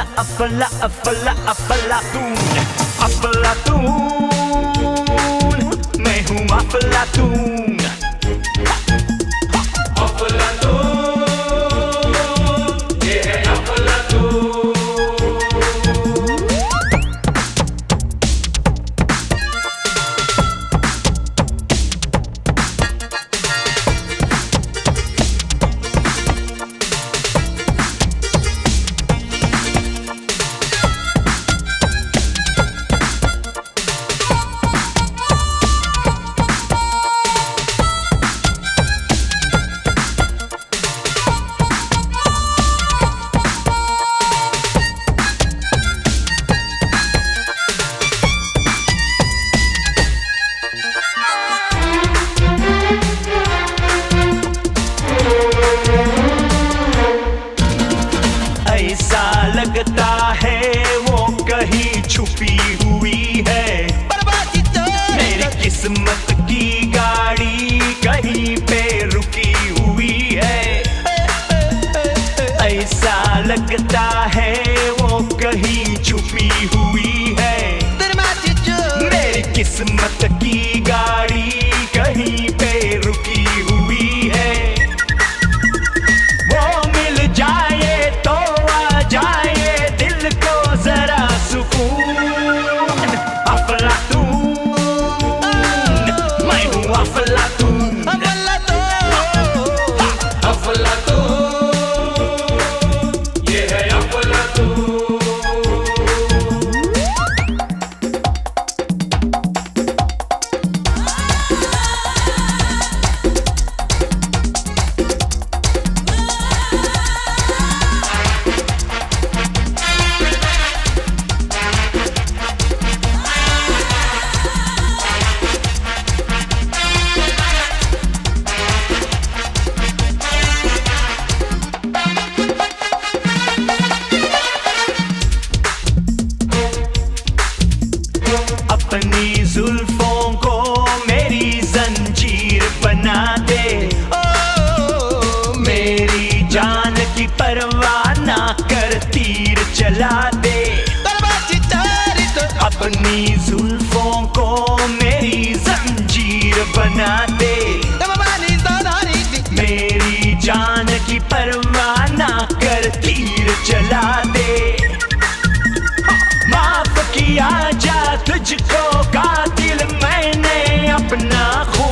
अपला अपला अपला अफलातून तू मैं हूँ अफलातून किस्मत की गाड़ी कहीं ना दे। ओ, मेरी जान की परवाह ना कर, तीर चला दे। अपनी जुल्फों को मेरी जंजीर बना दे। मेरी जान की परवाह ना कर, तीर चला दे। माफ़ किया जा, तुझको कातिल मैंने अपना खून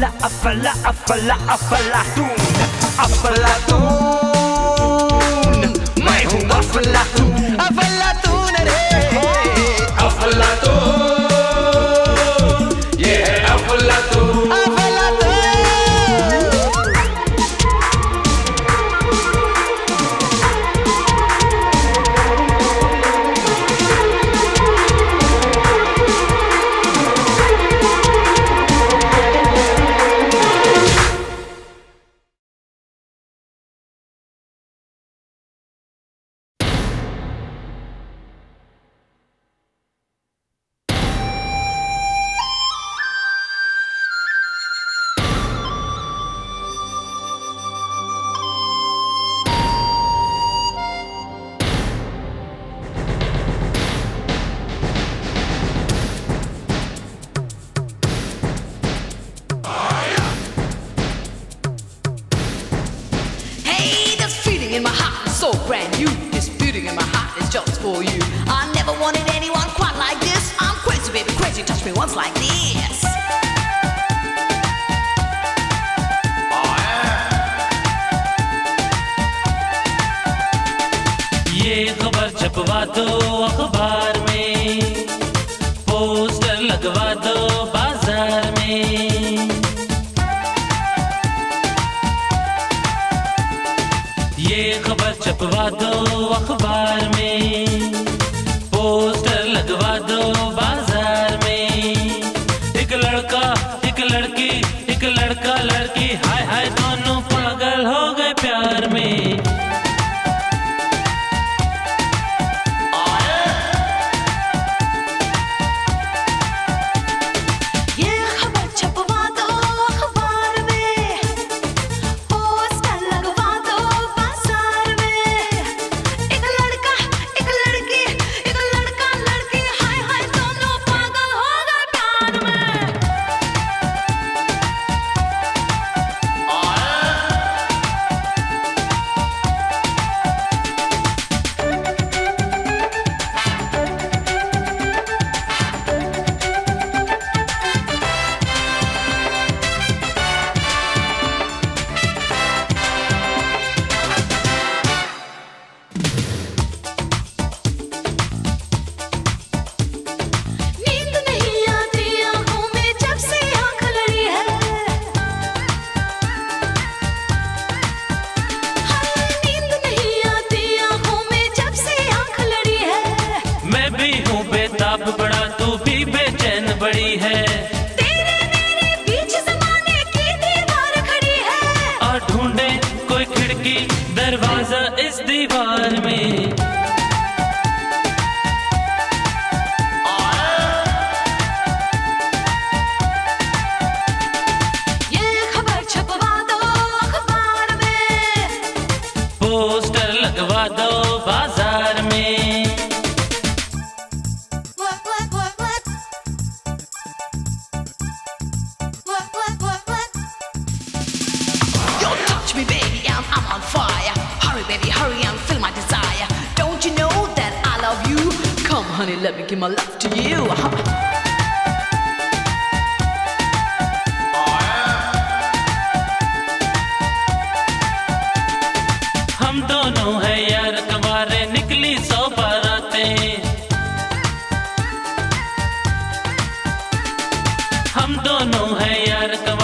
Afala, afala, afala, afala, afala, afala, ये खबर छपवा दो अखबार में। पोस्टर लगवा दो बाज़ार में। ये खबर छपवा हम दोनों हैं यार कम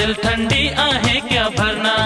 दिल ठंडी आहे क्या भरना?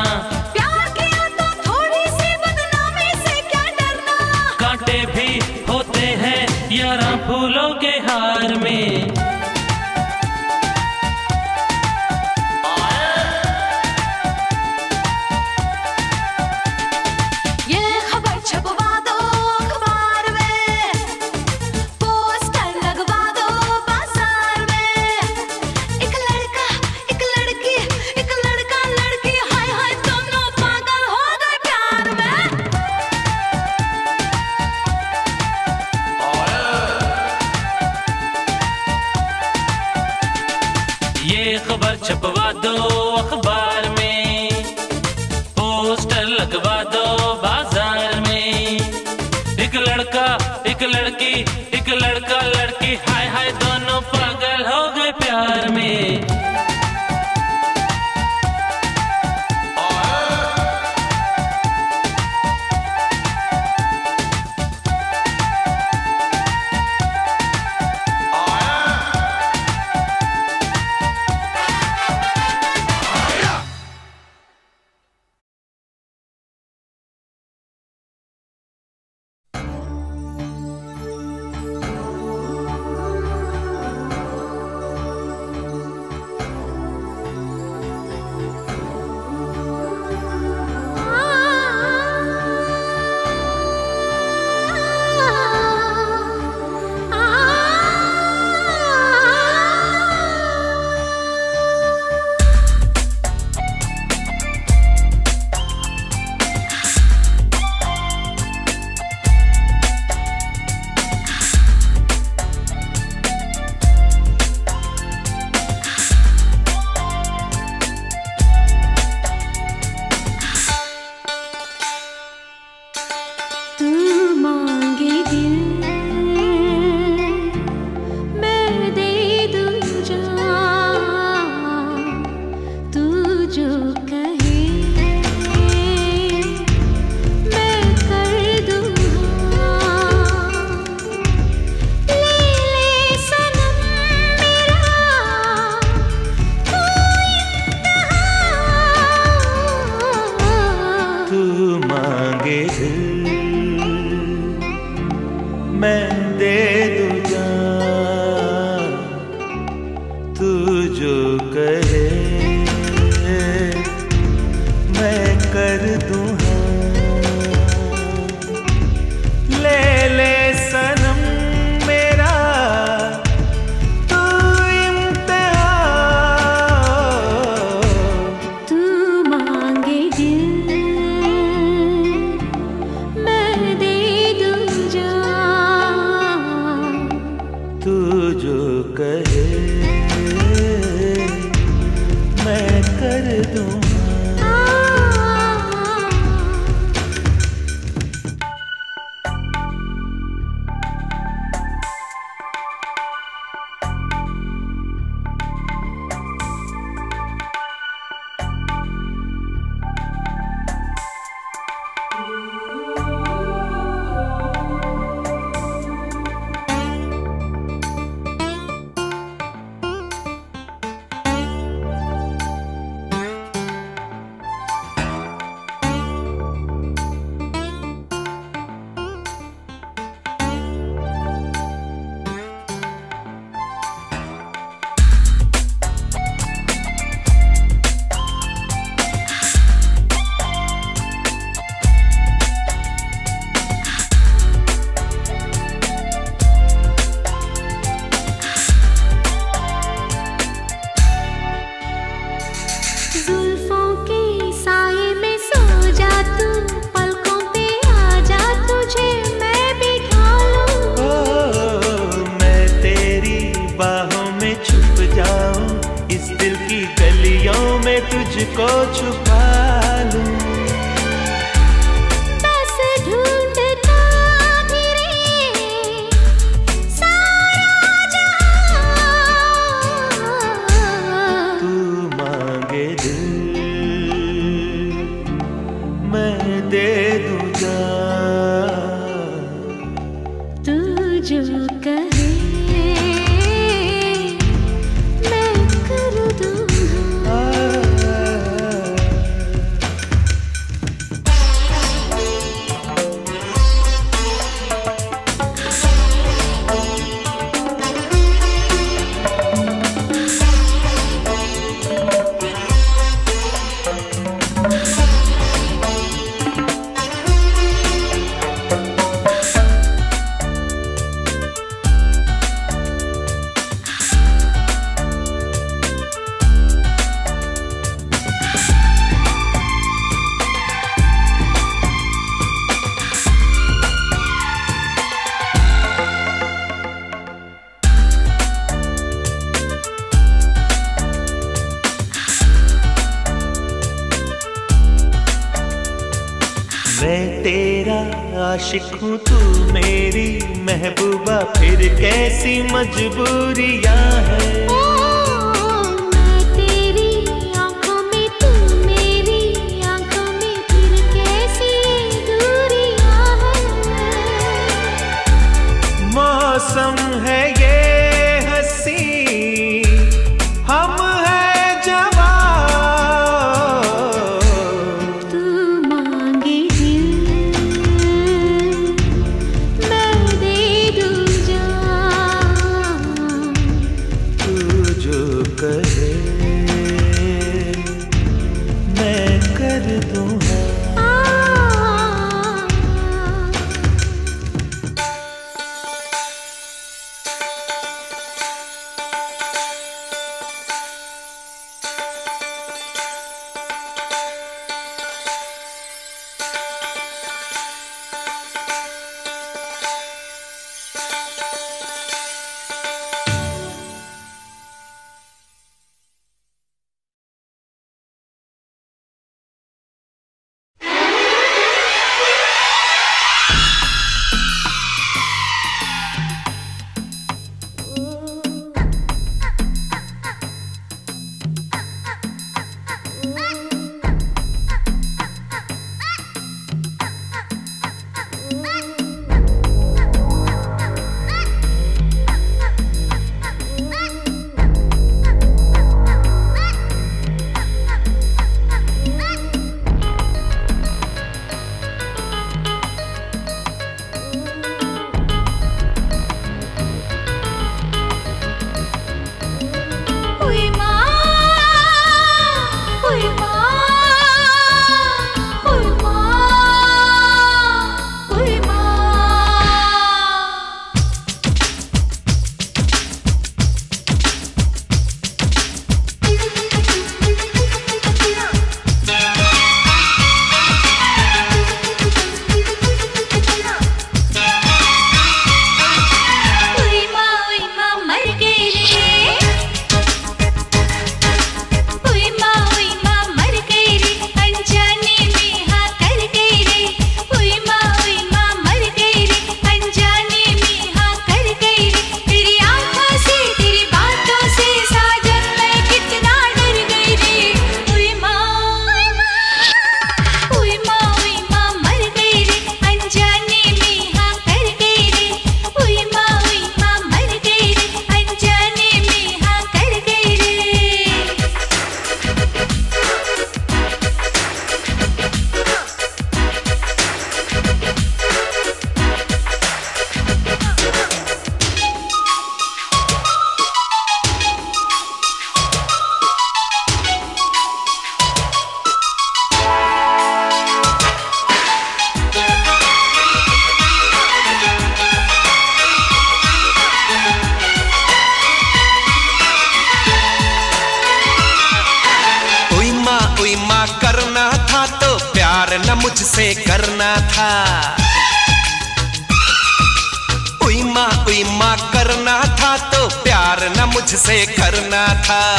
मुझसे करना था।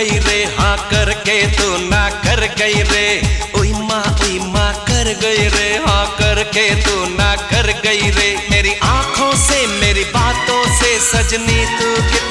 गई रे हाँ करके तू ना कर गई रे। उई माँ उई माँ कर गई रे हाँ करके तू ना कर गई रे। मेरी आँखों से, मेरी बातों से सजनी तू कितना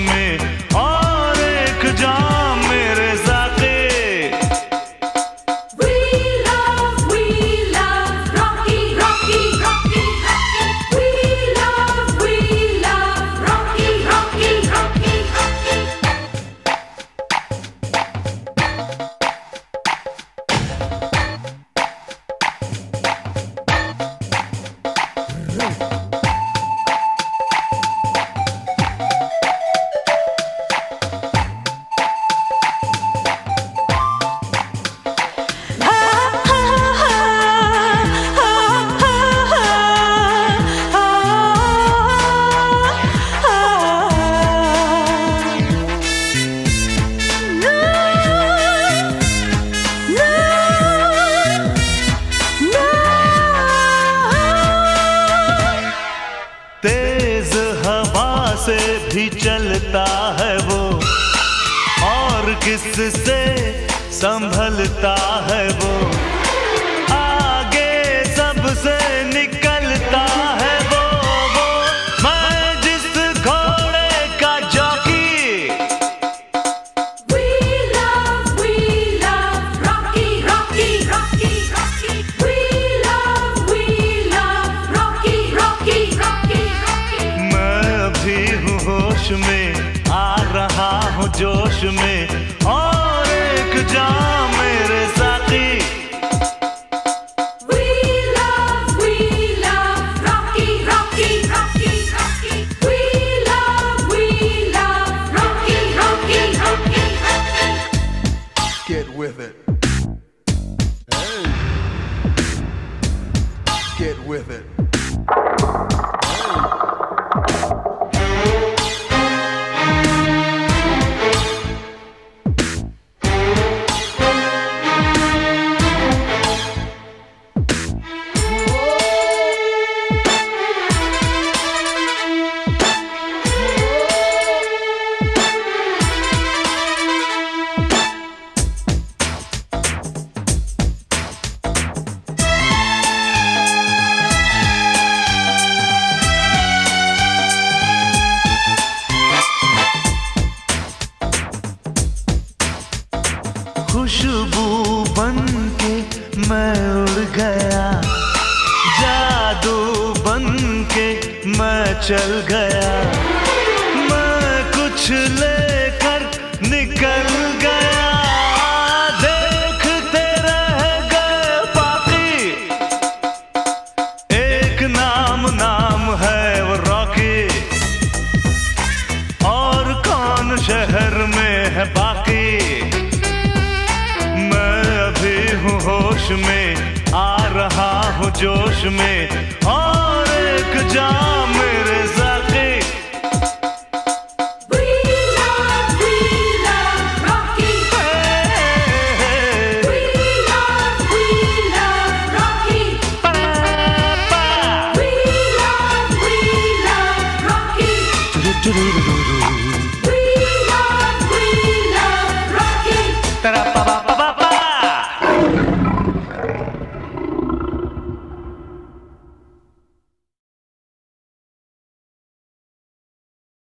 में चल गया। मैं कुछ लेकर निकल गया। देखते रह गए बाकी एक नाम नाम है वो रॉकी। और कौन शहर में है बाकी? मैं अभी हूँ होश में, आ रहा हूँ जोश में। और एक जा